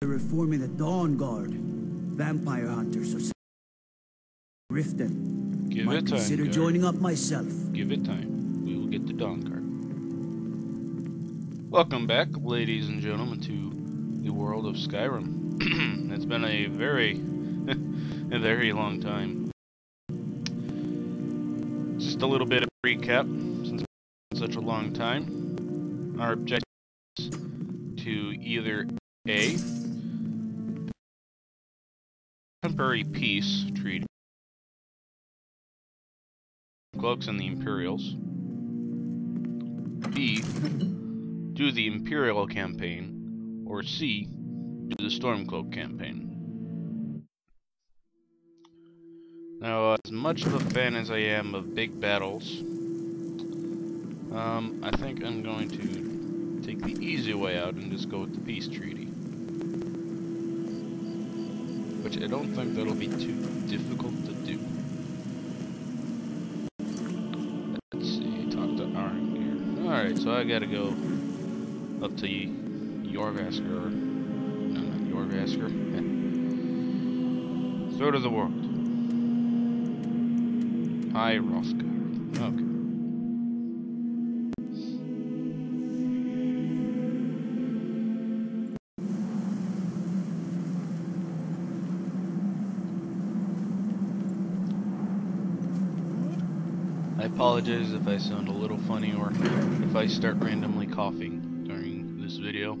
They're reforming the Dawnguard. Vampire hunters are Riften. Give Might it time. consider Gar. joining up myself. Give it time. We will get the Dawnguard. Welcome back, ladies and gentlemen, to the world of Skyrim. it's been a very, a very long time. Just a little bit of recap, since it's been such a long time. Our objective is to either A, temporary peace treaty Cloaks and the Imperials. B. Do the Imperial campaign. Or C. Do the Stormcloak campaign. Now, as much of a fan as I am of big battles, um, I think I'm going to take the easy way out and just go with the peace treaty. Which I don't think that'll be too difficult to do. Let's see, talk to Arn here. Alright, so I gotta go up to Jorrvaskr. or- No, not Jorrvaskr. Third of the world. Hi, Roskar. Apologize if I sound a little funny or if I start randomly coughing during this video.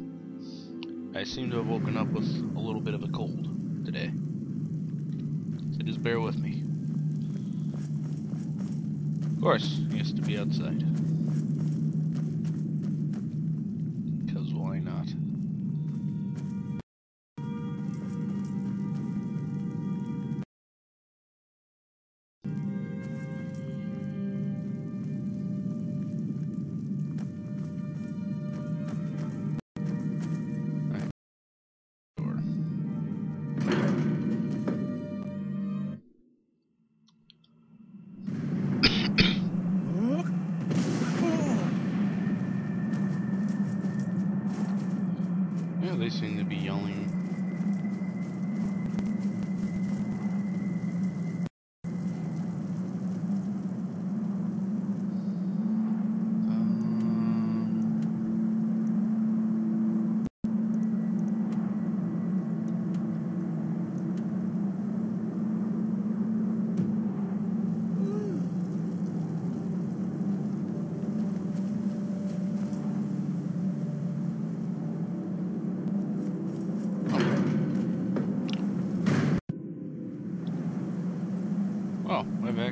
I seem to have woken up with a little bit of a cold today. So just bear with me. Of course, he has to be outside.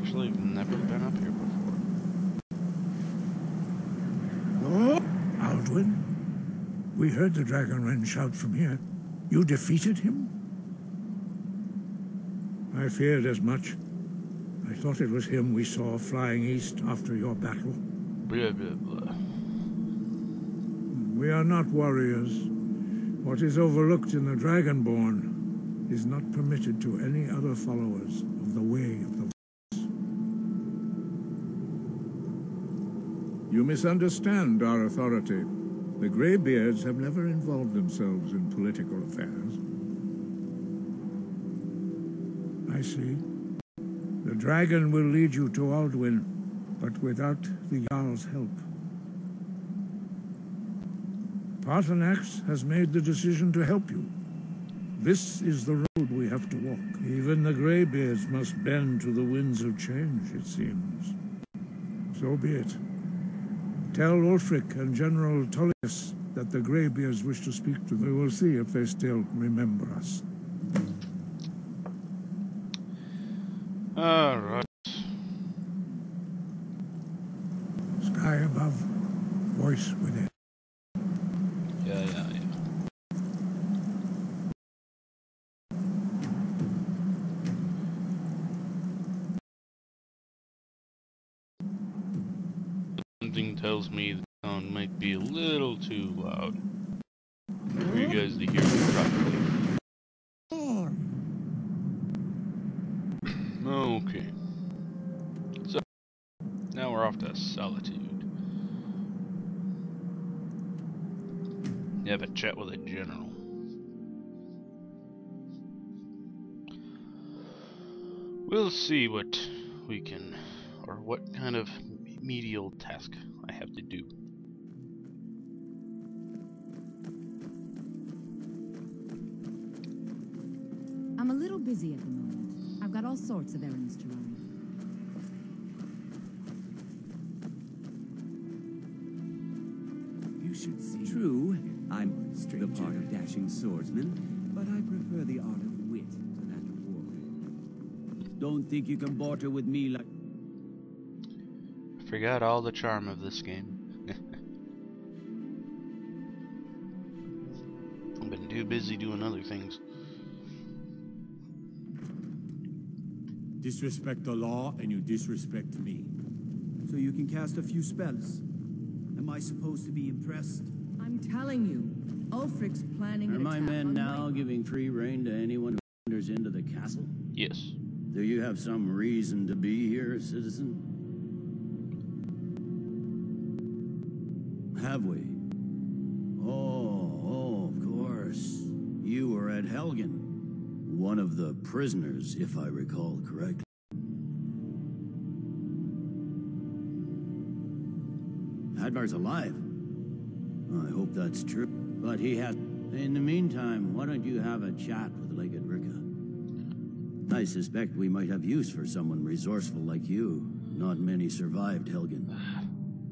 Actually never been up here before. Oh, Alduin, we heard the Dragonrend shout from here. You defeated him? I feared as much. I thought it was him we saw flying east after your battle. Blah, blah, blah. We are not warriors. What is overlooked in the Dragonborn is not permitted to any other followers of the way of the You misunderstand our authority. The Greybeards have never involved themselves in political affairs. I see. The dragon will lead you to Alduin, but without the Jarl's help. Paarthurnax has made the decision to help you. This is the road we have to walk. Even the Greybeards must bend to the winds of change, it seems. So be it. Tell Ulfric and General Tullius that the Greybeards wish to speak to them. We will see if they still remember us. Alright. Sky too loud for you guys to hear me properly. Okay. So, now we're off to Solitude. Have a chat with a general. We'll see what we can, or what kind of medial task I have to do. Busy at the moment. I've got all sorts of errands to run. You should see. True, I'm the part of dashing swordsman, but I prefer the art of wit to that of warfare. Don't think you can barter with me like. Forgot all the charm of this game. I've been too busy doing other things. Disrespect the law and you disrespect me. So you can cast a few spells. Am I supposed to be impressed? I'm telling you, Ulfric's planning Are an my attack men on now my- giving free rein to anyone who wanders into the castle? Yes. Do you have some reason to be here, citizen? Have we? One of the prisoners, if I recall correctly. Hadvar's alive. I hope that's true. But he has. In the meantime, why don't you have a chat with Legate Rikke? I suspect we might have use for someone resourceful like you. Not many survived Helgen.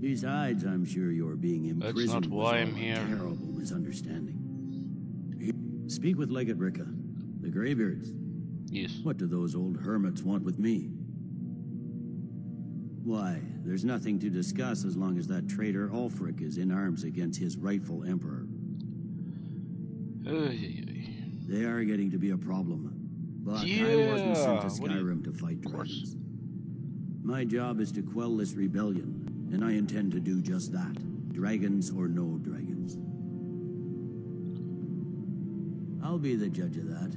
Besides, I'm sure you're being That's imprisoned. not why I'm a here. Terrible misunderstanding. Speak with Legate Rikke. The Greybeards. Yes. What do those old hermits want with me? Why, there's nothing to discuss as long as that traitor Ulfric is in arms against his rightful emperor. Ay. They are getting to be a problem. But I wasn't sent to Yeah, what do you- Skyrim to fight dragons. My job is to quell this rebellion, and I intend to do just that. Dragons or no dragons. I'll be the judge of that.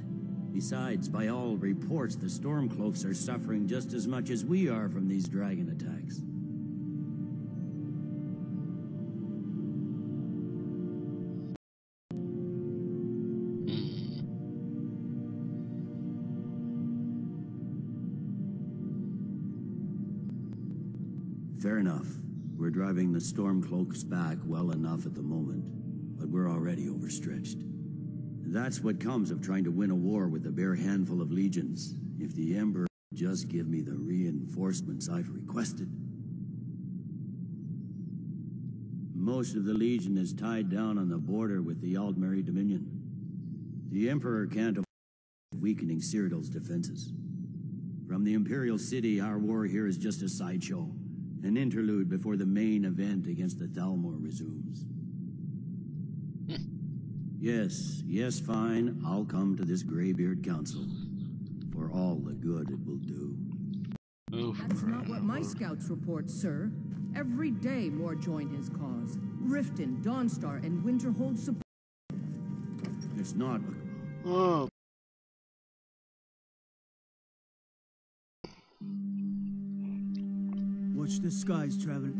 Besides, by all reports, the Stormcloaks are suffering just as much as we are from these dragon attacks. Fair enough. We're driving the Stormcloaks back well enough at the moment, but we're already overstretched. That's what comes of trying to win a war with a bare handful of legions. If the Emperor just give me the reinforcements I've requested. Most of the Legion is tied down on the border with the Aldmeri Dominion. The Emperor can't avoid weakening Cyrodiil's defenses. From the Imperial City, our war here is just a sideshow, an interlude before the main event against the Thalmor resumes. Yes, yes, fine, I'll come to this Greybeard Council for all the good it will do. Oof. That's not what my scouts report, sir. Every day more join his cause. Riften, Dawnstar, and Winterhold support. It's not Oh. Watch the skies, traveler.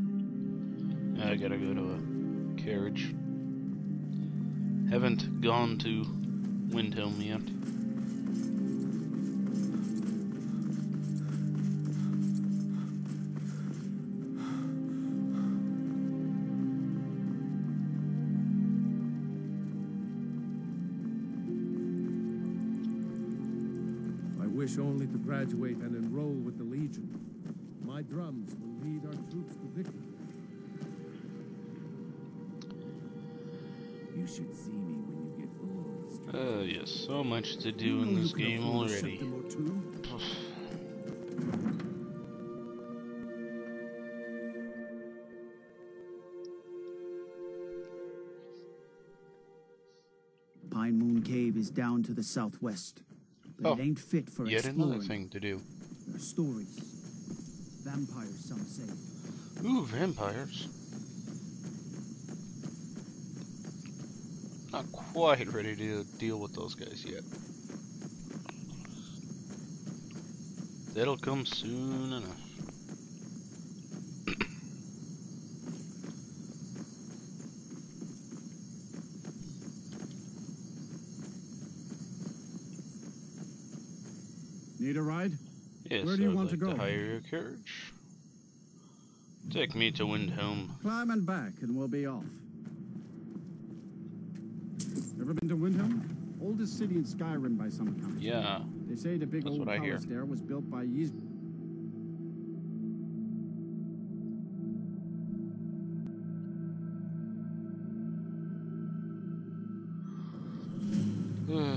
I gotta go to a carriage. Haven't gone to Windhelm yet. I wish only to graduate and enroll with the Legion. My drums will lead our troops to victory. Should see me when you get old. stranger. Uh, yes, so much to do know in this game already. septim or two. Pine Moon Cave is down to the southwest, but Oh, it ain't fit for Yet exploring. another thing to do. There are stories, vampires, some say. Ooh, vampires. Not quite ready to deal with those guys yet. That'll come soon enough. Need a ride? Yes, Where do you I'd want to like go? hire your carriage. Take me to Windhelm. Climb and back, and we'll be off. Ever been to Windhelm? Oldest city in Skyrim by some count. Yeah. They say the big That's old I hear. palace there was built by Ys. Uh.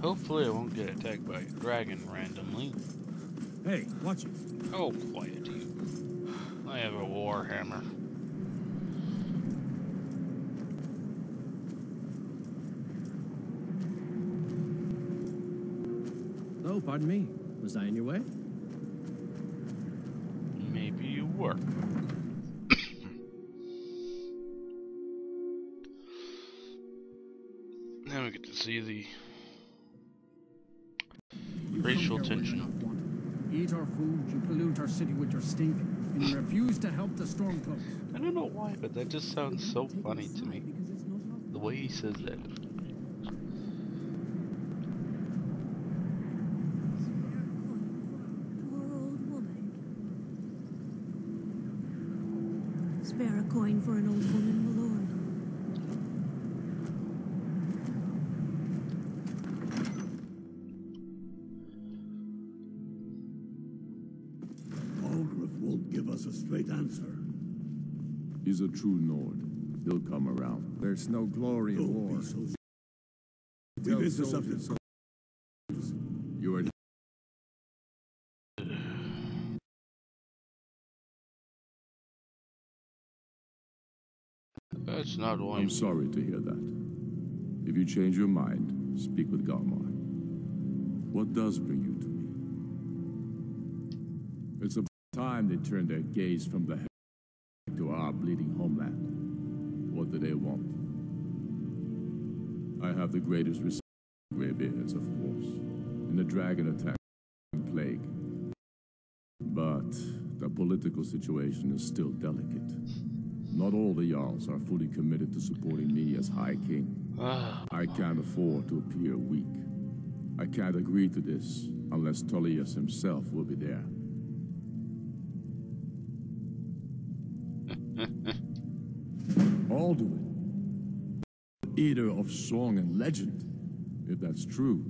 Hopefully, I won't get attacked by a dragon randomly. Hey, watch it. Oh, quiet you. I have a war hammer. Oh, pardon me. Was I in your way? Maybe you were. now we get to see the You Racial come here when you're tension. Eat our food, you pollute our city with your stink, and you refuse to help the Stormcloaks. I don't know why, but that just sounds so funny to me. The way he says that. True Nord. He'll come around. There's no glory in oh, Don't war. be so Tell We visit soldiers something. You are That's not why I'm sorry to hear that. If you change your mind, speak with Galmar. What does bring you to me? It's about time they turned their gaze from the he- to our bleeding homeland. What do they want? I have the greatest respect for graybeards, of course, in the dragon attack and plague. But the political situation is still delicate. Not all the Jarls are fully committed to supporting me as High King. Ah, I can't afford to appear weak. I can't agree to this unless Tullius himself will be there. Alduin, eater of song and legend. If that's true,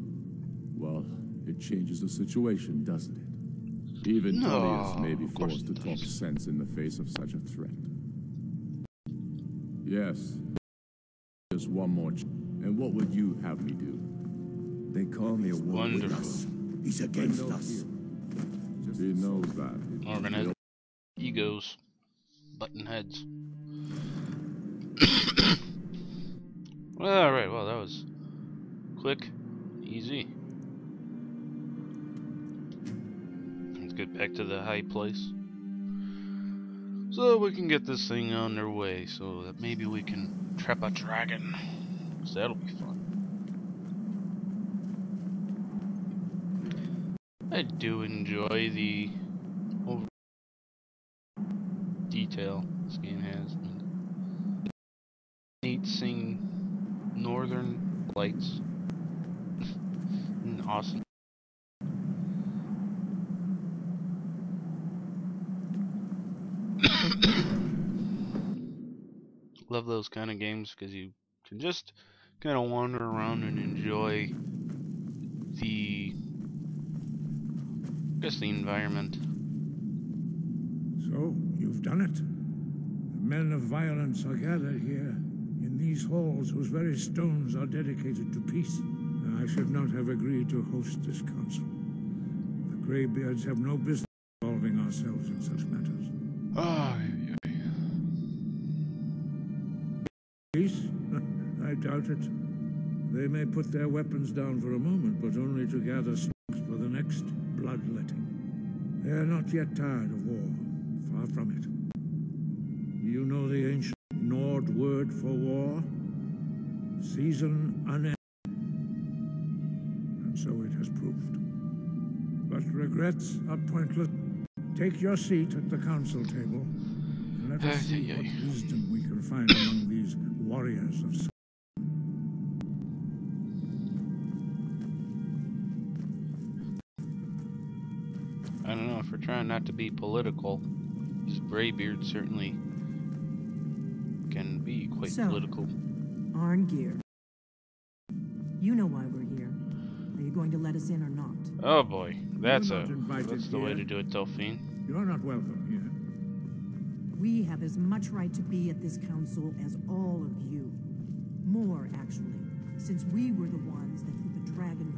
well, it changes the situation, doesn't it? Even No, Tullius may be forced to it talk sense in the face of such a threat. Yes. Just one more. Ch- and what would you have me do? They call me a wolf. wonderful. Us. He's against us. He knows that. Organized egos, button heads. All right, well that was quick, easy. Let's get back to the high place, so we can get this thing on their way, so that maybe we can trap a dragon. So that'll be fun. I do enjoy the detail this game has. Neat seeing northern lights. awesome. Love those kind of games because you can just kind of wander around and enjoy the I guess the environment. So, you've done it. The men of violence are gathered here, in these halls whose very stones are dedicated to peace. I should not have agreed to host this council. The Greybeards have no business involving ourselves in such matters. Oh, Peace? I doubt it. They may put their weapons down for a moment, but only to gather strength for the next bloodletting. They are not yet tired of war. Far from it. You know the ancient Nord word for war? Season unending. And so it has proved. But regrets are pointless. Take your seat at the council table, and let us see what wisdom we can find among these warriors of I don't know if we're trying not to be political. These graybeards certainly can be quite So- political. Arngeir. You know why we're here. Are you going to let us in or not? Oh boy, that's a that's the way to do it, Delphine. You're not welcome here. We have as much right to be at this council as all of you. More, actually, since we were the ones that put the Dragonborn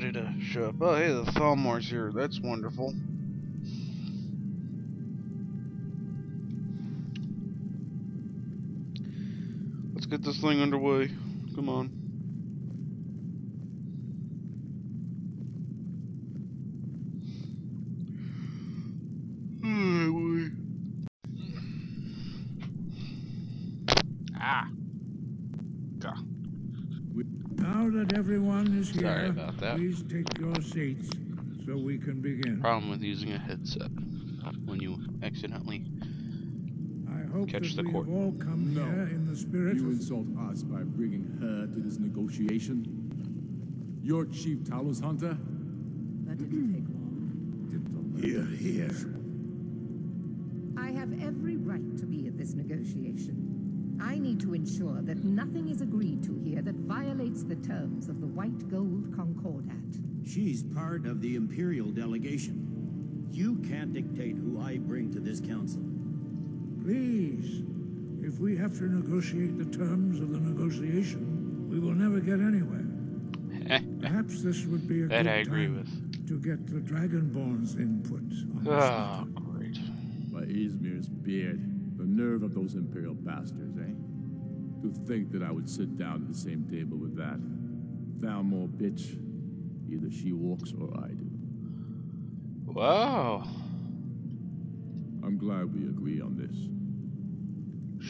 Everybody to show up. Oh, hey, the Thalmor's here. That's wonderful. Let's get this thing underway. Come on. Ah. God. Now that everyone is here, Sorry about that. please take your seats so we can begin. Problem with using a headset when you accidentally I hope catch that the we cord. have all come No. here in the spirit You of... insult us by bringing her to this negotiation? You're Chief Talos Hunter? That didn't take long. Here, here. I have every right to be at this negotiation. I need to ensure that nothing is agreed to here that violates the terms of the White Gold Concordat. She's part of the Imperial delegation. You can't dictate who I bring to this council. Please, if we have to negotiate the terms of the negotiation, we will never get anywhere. Perhaps this would be a That good I agree time with. to get the Dragonborn's input on this Oh, great. By Ysmir's beard. The nerve of those Imperial bastards, eh? To think that I would sit down at the same table with that. Thalmor bitch. Either she walks or I do. Wow. I'm glad we agree on this.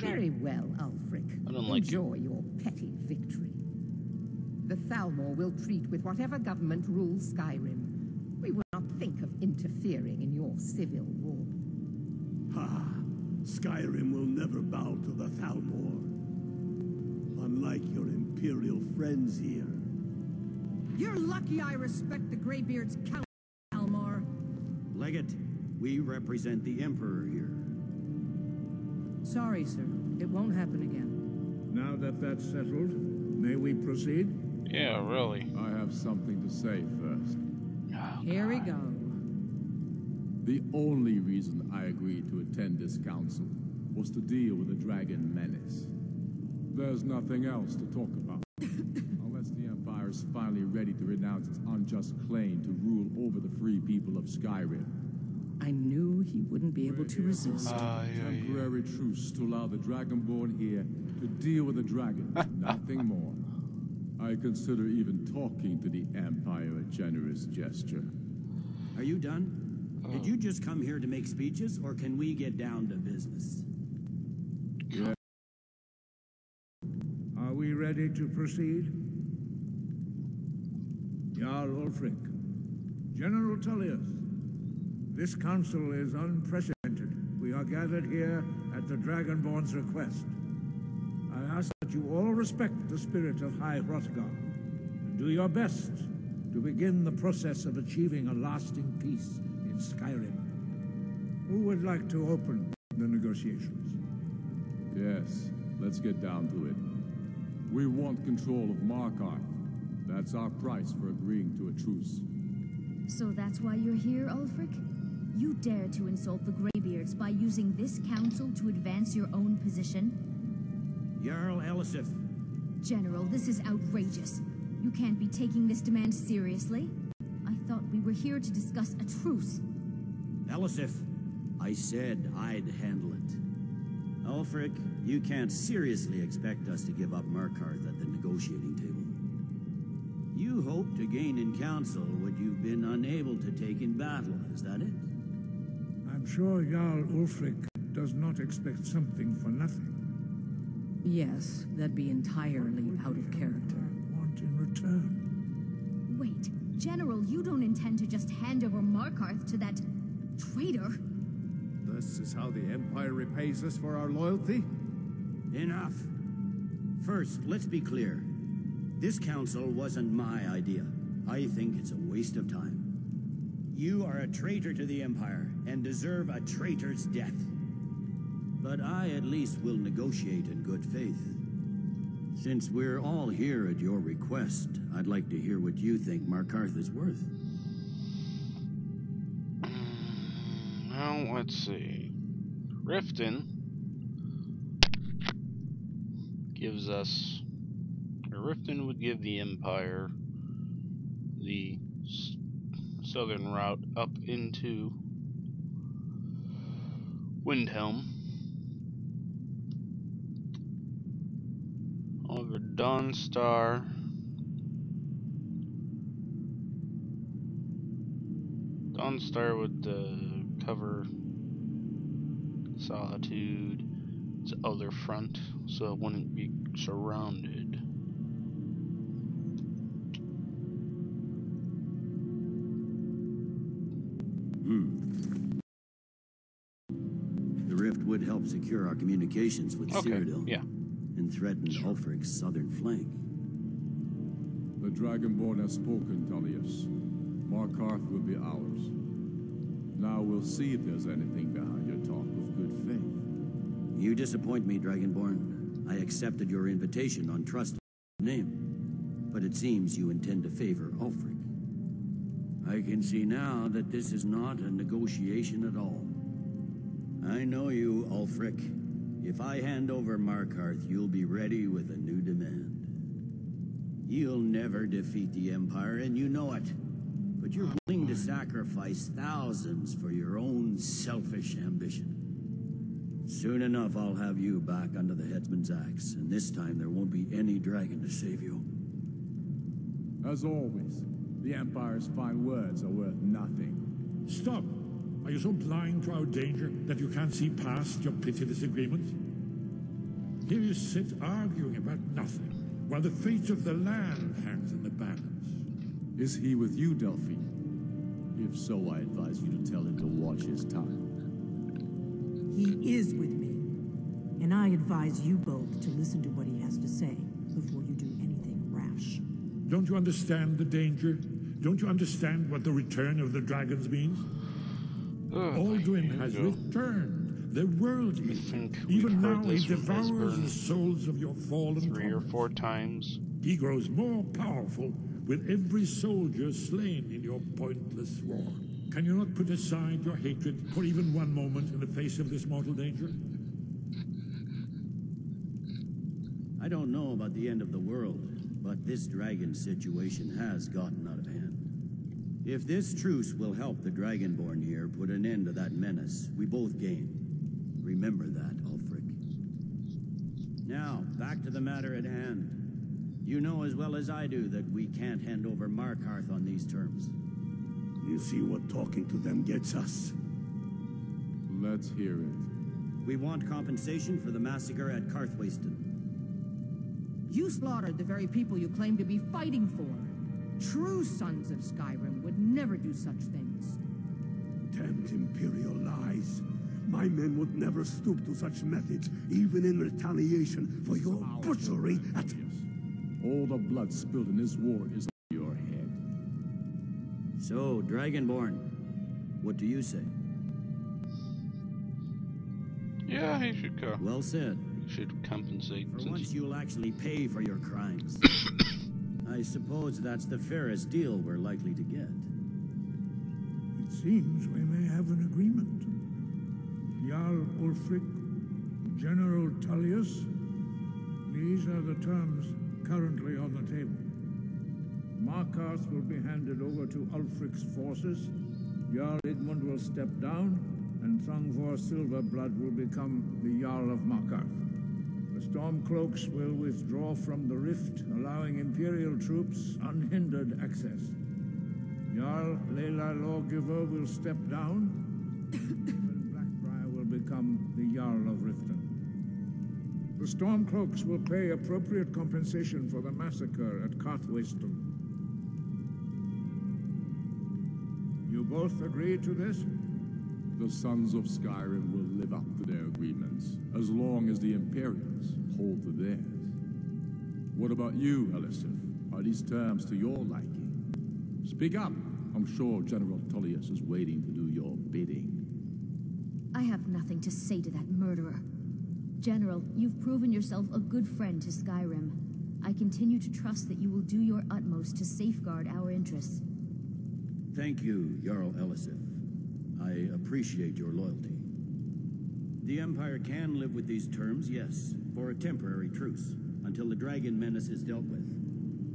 Very well, Ulfric. I don't like it. Enjoy your petty victory. The Thalmor will treat with whatever government rules Skyrim. We will not think of interfering in your civil war. Ha! Skyrim will never bow to the Thalmor. Unlike your Imperial friends here. You're lucky I respect the Greybeard's count, Almar. Legate, we represent the Emperor here. Sorry, sir. It won't happen again. Now that that's settled, may we proceed? Yeah, really. I have something to say first. Here we go. The only reason I agreed to attend this council was to deal with the dragon menace. There's nothing else to talk about. Unless the Empire is finally ready to renounce its unjust claim to rule over the free people of Skyrim. I knew he wouldn't be able to resist. Ah, yeah, yeah. Temporary truce to allow the Dragonborn here to deal with the dragons, nothing more. I consider even talking to the Empire a generous gesture. Are you done? Did you just come here to make speeches, or can we get down to business? Are we ready to proceed? Jarl Ulfric, General Tullius, this council is unprecedented. We are gathered here at the Dragonborn's request. I ask that you all respect the spirit of High Hrothgar and do your best to begin the process of achieving a lasting peace Skyrim. Who would like to open the negotiations? Yes, let's get down to it. We want control of Markarth. That's our price for agreeing to a truce. So that's why you're here, Ulfric? You dare to insult the Greybeards by using this council to advance your own position? Jarl Elisif, General, this is outrageous. You can't be taking this demand seriously. I thought we were here to discuss a truce. Elisif, I said I'd handle it. Ulfric, you can't seriously expect us to give up Markarth at the negotiating table. You hope to gain in council what you've been unable to take in battle, is that it? I'm sure Jarl Ulfric does not expect something for nothing. Yes, that'd be entirely out of character. Want in return. Wait, General, you don't intend to just hand over Markarth to that traitor. This is how the Empire repays us for our loyalty? Enough. First, let's be clear. This council wasn't my idea. I think it's a waste of time. You are a traitor to the Empire and deserve a traitor's death. But I at least will negotiate in good faith. Since we're all here at your request, I'd like to hear what you think Markarth is worth. Mm, well, let's see. Riften gives us. Riften would give the Empire the southern route up into Windhelm. Over Dawnstar. Dawnstar with the cover Solitude, its other front, so it wouldn't be surrounded. Hmm. The rift would help secure our communications with Okay, Cyrodiil. yeah. And threaten Ulfric's southern flank. The Dragonborn has spoken, Tullius. Markarth will be ours. Now we'll see if there's anything behind your talk of good faith. You disappoint me, Dragonborn. I accepted your invitation on trust name. But it seems you intend to favor Ulfric. I can see now that this is not a negotiation at all. I know you, Ulfric. If I hand over Markarth, you'll be ready with a new demand. You'll never defeat the Empire, and you know it. But you're willing to sacrifice thousands for your own selfish ambition. Soon enough, I'll have you back under the headsman's axe, and this time there won't be any dragon to save you. As always, the Empire's fine words are worth nothing. Stop! Are you so blind to our danger that you can't see past your pitiless agreements? Here you sit arguing about nothing, while the fate of the land hangs in the balance. Is he with you, Delphine? If so, I advise you to tell him to watch his tongue. He is with me. And I advise you both to listen to what he has to say before you do anything rash. Don't you understand the danger? Don't you understand what the return of the dragons means? Oh, Alduin has returned, the world is Even now he devours the souls of your fallen three or four times. He grows more powerful with every soldier slain in your pointless war. Can you not put aside your hatred for even one moment in the face of this mortal danger? I don't know about the end of the world, but this dragon situation has gotten out of hand. If this truce will help the Dragonborn here put an end to that menace, we both gain. Remember that, Ulfric. Now, back to the matter at hand. You know as well as I do that we can't hand over Markarth on these terms. You see what talking to them gets us? Let's hear it. We want compensation for the massacre at Karthwasten. You slaughtered the very people you claim to be fighting for. True sons of Skyrim would never do such things. Damned Imperial lies. My men would never stoop to such methods, even in retaliation for your butchery at... All the blood spilled in this war is on your head. So, Dragonborn, what do you say? Yeah, he should go. Well said. He should compensate. For once you'll actually pay for your crimes. I suppose that's the fairest deal we're likely to get. Seems we may have an agreement. Jarl Ulfric, General Tullius, these are the terms currently on the table. Markarth will be handed over to Ulfric's forces, Jarl Igmund will step down, and Thongvor Silver-Blood will become the Jarl of Markarth. The Stormcloaks will withdraw from the rift, allowing Imperial troops unhindered access. Jarl Laila Law-Giver will step down, and Black-Briar will become the Jarl of Riften. The Stormcloaks will pay appropriate compensation for the massacre at Karthwasten. You both agree to this? The Sons of Skyrim will live up to their agreements, as long as the Imperials hold to theirs. What about you, Elisif? Are these terms to your liking? Speak up! I'm sure General Tullius is waiting to do your bidding. I have nothing to say to that murderer. General, you've proven yourself a good friend to Skyrim. I continue to trust that you will do your utmost to safeguard our interests. Thank you, Jarl Elisif. I appreciate your loyalty. The Empire can live with these terms, yes, for a temporary truce, until the dragon menace is dealt with.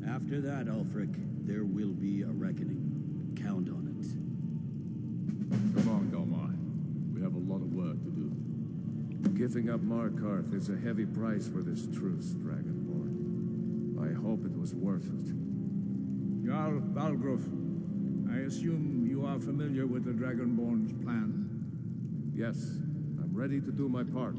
After that, Ulfric, there will be a reckoning. Count on it. Come on, Galmar. We have a lot of work to do. Giving up Markarth is a heavy price for this truce, Dragonborn. I hope it was worth it. Jarl Balgruuf, I assume you are familiar with the Dragonborn's plan? Yes, I'm ready to do my part.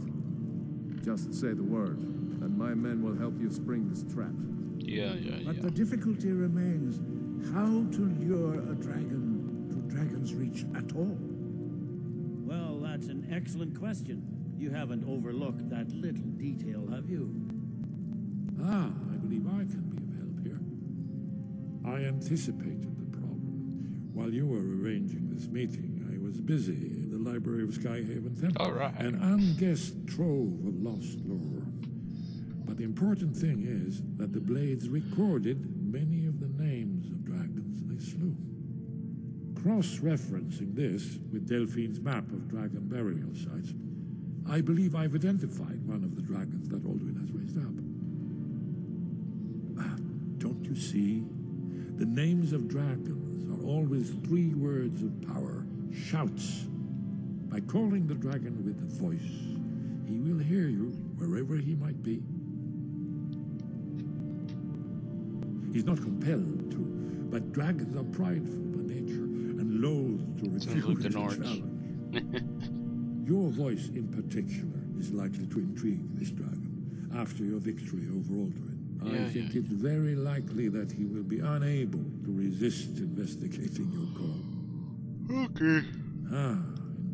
Just say the word, and my men will help you spring this trap. Yeah, yeah, But yeah. the difficulty remains how to lure a dragon to Dragonsreach at all. Well, that's an excellent question. You haven't overlooked that little detail, have you? Ah, I believe I can be of help here. I anticipated the problem. While you were arranging this meeting, I was busy in the library of Skyhaven Temple. All right. An unguessed trove of lost lore. But the important thing is that the Blades recorded many Cross-referencing this with Delphine's map of dragon burial sites, I believe I've identified one of the dragons that Alduin has raised up. Ah, Don't you see? The names of dragons are always three words of power, shouts. By calling the dragon with a voice, he will hear you wherever he might be. He's not compelled to, but dragons are prideful by nature loath to Sounds refuse like the challenge. Your voice in particular is likely to intrigue this dragon after your victory over Alduin. I Yeah, think yeah, it's very likely that he will be unable to resist investigating your call. Okay. Ah,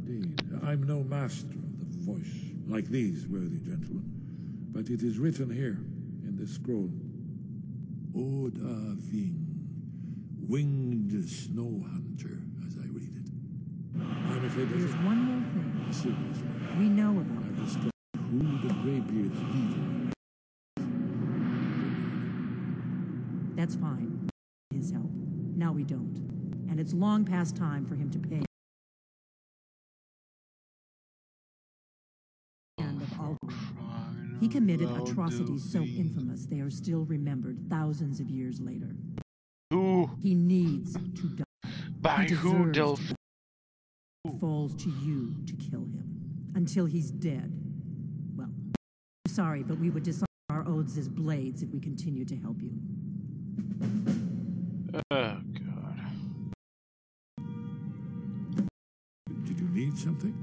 indeed. I'm no master of the voice, like these worthy gentlemen, but it is written here in this scroll. Odahviing, winged snow hunter, as I read it. I'm afraid There's there's one more thing a serious one. we know about I've discovered who the Greybeard's leader That's fine. His help. Now we don't. And it's long past time for him to pay. Hand of Alduin. He committed atrocities so infamous they are still remembered thousands of years later. Who? He needs to die. By who, deserves Delph? to- It falls to you to kill him until he's dead. Well, sorry, but we would dishonor our oaths as blades if we continue to help you. Oh, God. Did you need something?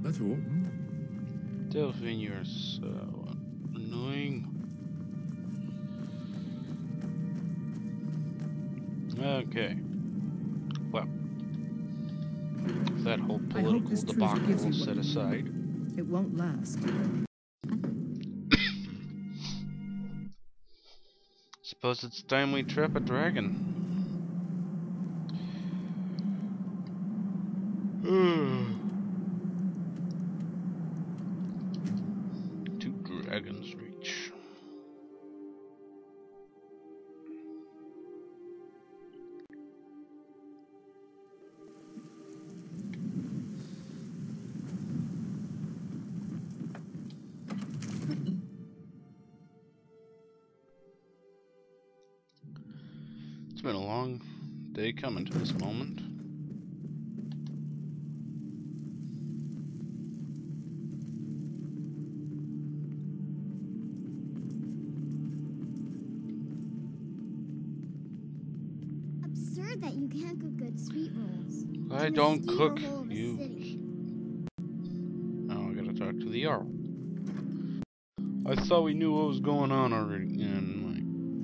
That's all. hmm? Delphine, you're so annoying. Okay. That whole I hope political debacle gives you what set aside. It won't last. Suppose it's time we trap a dragon. that you can't cook good sweet rolls. I don't cook you. Now I gotta talk to the Jarl. I thought we knew what was going on already, and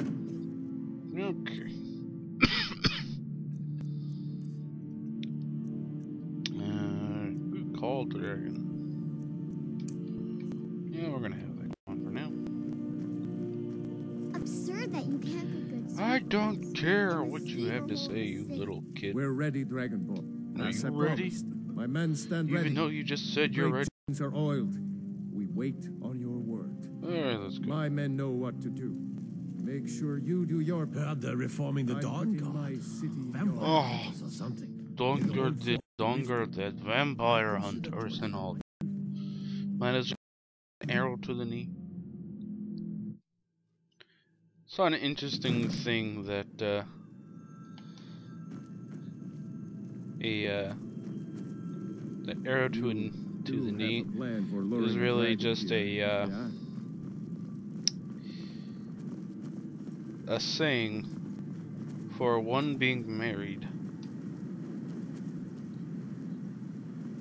like, okay. uh, good call Dragon. What you have to say, you little kid. We're ready, Dragonborn. Are As you I ready? promised. My men stand Even ready. though you just said you're ready. chains are oiled. We wait on your word. Alright, let's go. My men know what to do. Make sure you do your part. Heard they're reforming the I'm Dawn Guard. Oh. hunters or something. Donger did Donger did vampire hunters and all. Might as well an arrow to the knee. Saw an interesting thing that uh, a uh, the arrow to an, to the knee for was really just a uh, a saying for one being married,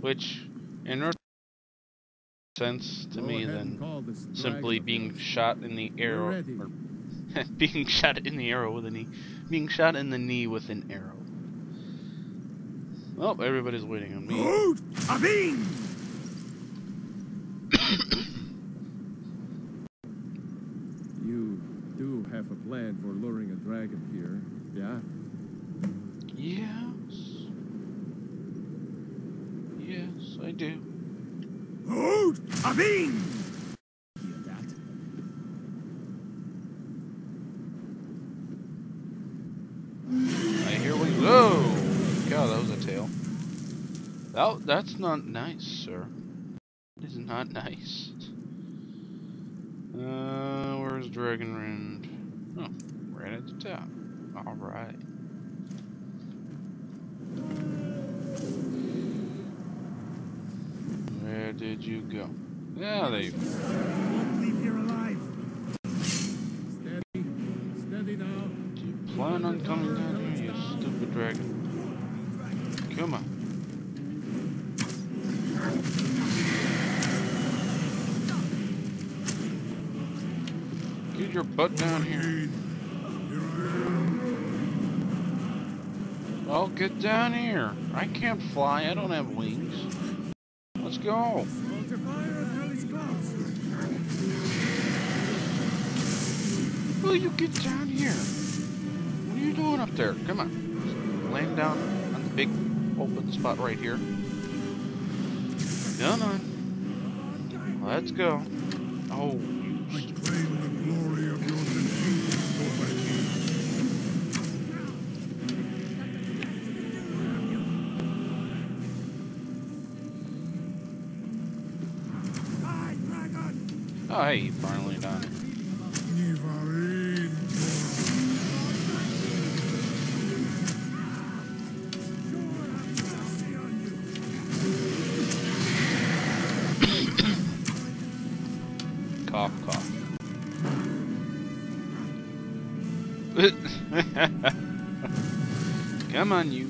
which in earth sense to Go me than simply being shot in the arrow or being shot in the arrow with a knee being shot in the knee with an arrow well everybody's waiting on me Hold! Avin! You do have a plan for luring a dragon here, yeah? yes yes i do Hold! Avin! Hear that? I hear we whoa god that was a tail that, that's not nice sir. That is not nice. Uh where's dragonrend oh right at the top. All right. Where did you go? Yeah there you go. Won't leave here alive. Steady. Steady now. Do you plan on coming down here you stupid dragon? Come on Get your butt down here. Well, get down here. I can't fly. I don't have wings. Let's go. Will you get down here? What are you doing up there? Come on. Laying down on the big open spot right here. Come on. Let's go. Oh, you finally done. Cough, cough. Come on, you.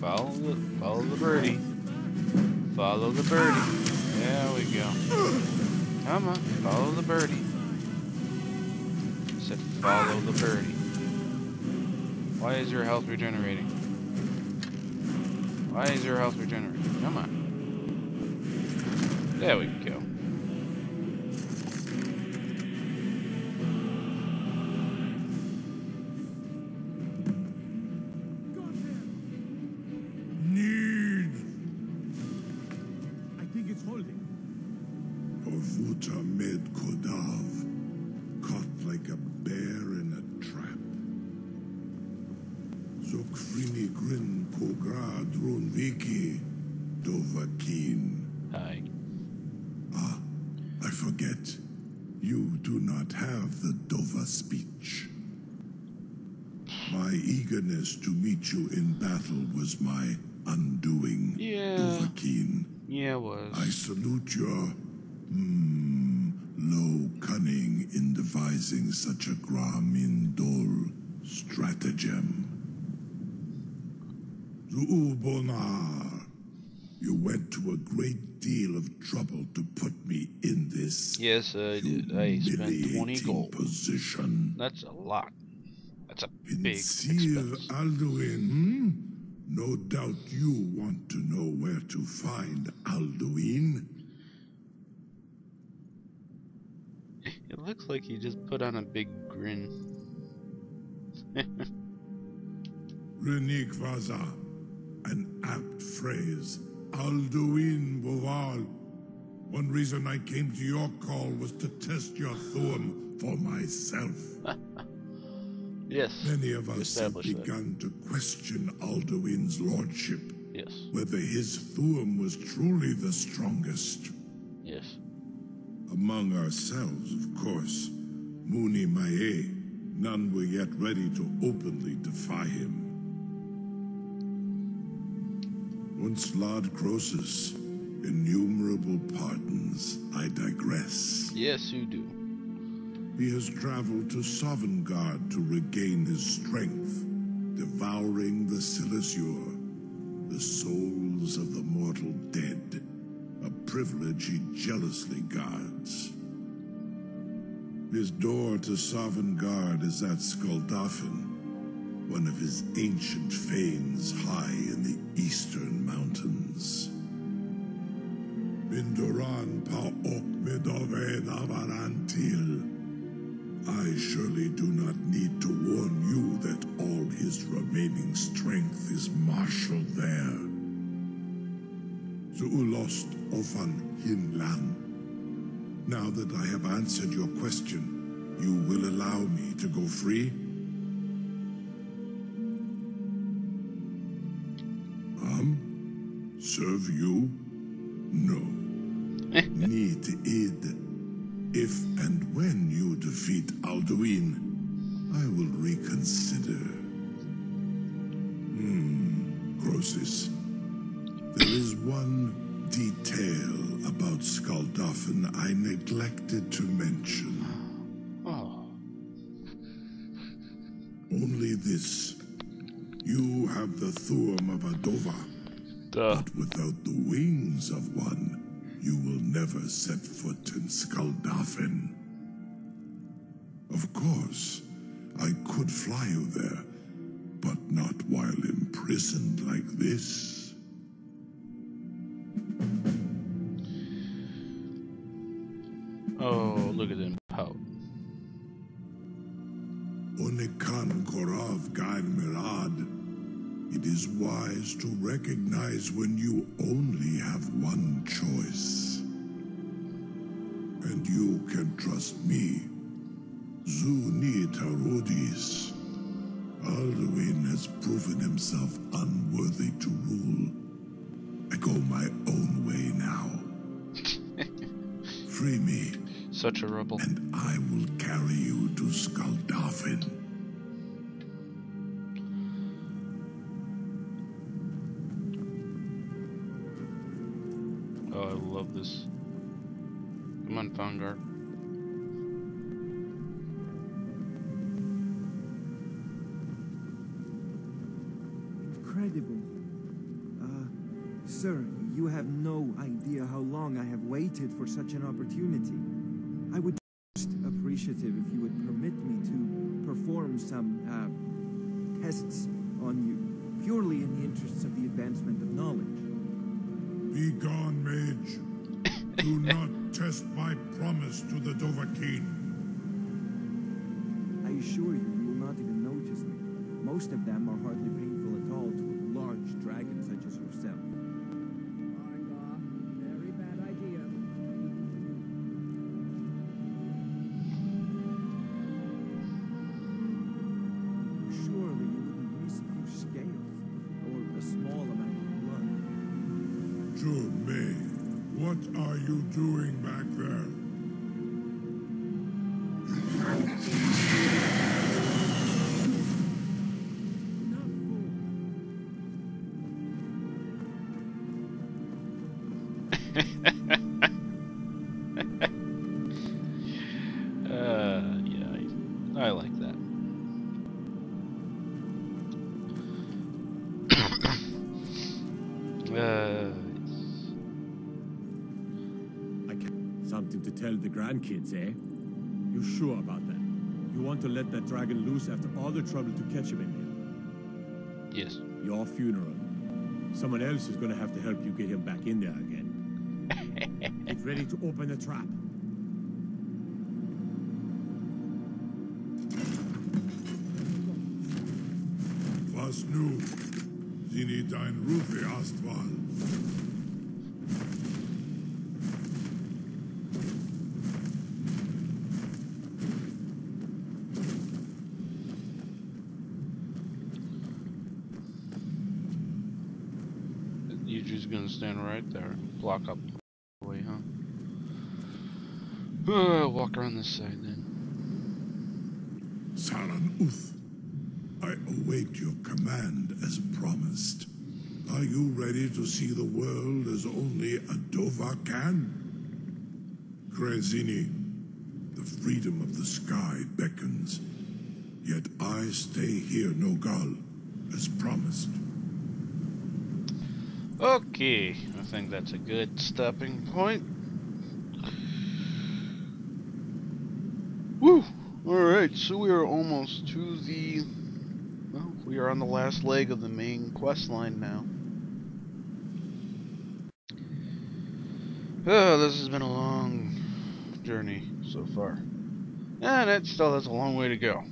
Follow the follow the birdie. Follow the birdie. There we go. Come on, follow the birdie. I said follow the birdie. Why is your health regenerating? Why is your health regenerating? Come on. There we go. To put me in this Yes, I did. I spent 20 gold. position. That's a lot. That's a big Sir expense. Alduin, hmm? No doubt you want to know where to find Alduin? It looks like he just put on a big grin. Rinik vazah, an apt phrase. Alduin bovul. One reason I came to your call was to test your Thu'um for myself. yes. Many of us have established that. begun to question Alduin's lordship. Yes. Whether his Thu'um was truly the strongest. Yes. Among ourselves, of course. Muni Mae. None were yet ready to openly defy him. Once Lord Krosis, innumerable pardons, I digress. Yes, you do. He has traveled to Sovngarde to regain his strength, devouring the sillesejoor, the souls of the mortal dead, a privilege he jealously guards. His door to Sovngarde is at Skuldafn, one of his ancient fanes high in the is marshaled there. Zuulost Ofan Hinlan. Now that I have answered your question, you will allow me to go free? Um? Serve you? No. Need id. If and when you defeat Alduin, I will reconsider. Krosis. There is one detail about Skuldafn I neglected to mention. Oh. Only this. You have the Thu'um of Adova. But without the wings of one, you will never set foot in Skuldafn. Of course, I could fly you there, but not while imprisoned like this. Oh, look at him pout. Onikan Korav Gain Mirad. It is wise to recognize when you only have one choice. And you can trust me. Zuni Tarudis. Alduin has proven himself unworthy to rule. I go my own way now. Free me. Such a rebel. And I will carry you to Skuldafn. Oh, I love this. Come on, Vanguard. Waited for such an opportunity. I would be most appreciative if you would permit me to perform some, uh, tests on you, purely in the interests of the advancement of knowledge. Be gone, mage. Do not test my promise to the Dovahkiin. I assure you, you will not even notice me. Most of them are hardly painful at all to a large dragon such as yourself. Tell the grandkids, eh? You sure about that? You want to let that dragon loose after all the trouble to catch him in here? yes. Your funeral. Someone else is gonna have to help you get him back in there again. get ready to open the trap. Was nu? Sie nicht ein Rufe Astval. You're just gonna stand right there, block up the way, huh? Uh, walk around this side then. Saraan uth, I await your command as promised. Are you ready to see the world as only a Dova can? Krezini, the freedom of the sky beckons. Yet I stay here, Nogal, as promised. Okay, I think that's a good stopping point. Woo! Alright, so we are almost to the... Well, we are on the last leg of the main quest line now. Oh, this has been a long journey so far. And it still has a long way to go.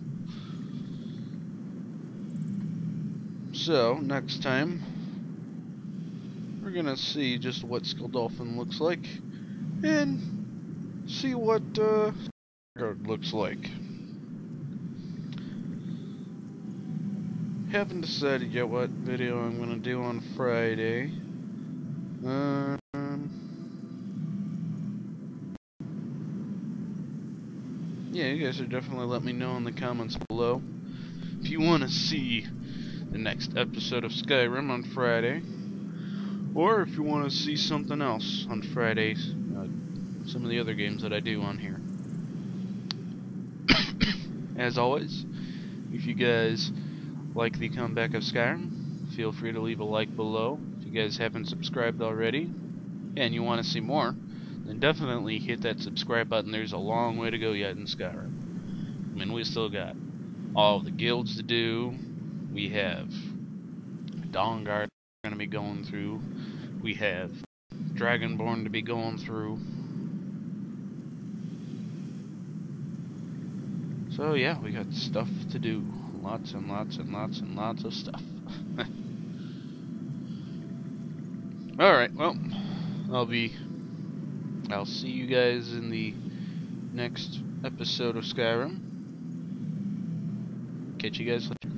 So, next time, gonna see just what Skuldafn looks like, and see what uh, looks like. Haven't decided yet what video I'm gonna do on Friday. Um, yeah, you guys should definitely let me know in the comments below if you want to see the next episode of Skyrim on Friday. Or if you want to see something else on Fridays, uh, some of the other games that I do on here. As always, if you guys like the comeback of Skyrim, feel free to leave a like below. If you guys haven't subscribed already, and you want to see more, then definitely hit that subscribe button. There's a long way to go yet in Skyrim. I mean, we still got all the guilds to do. We have Dawnguard going to be going through. We have Dragonborn to be going through. So yeah, we got stuff to do. Lots and lots and lots and lots of stuff. Alright, well, I'll be... I'll see you guys in the next episode of Skyrim. Catch you guys later.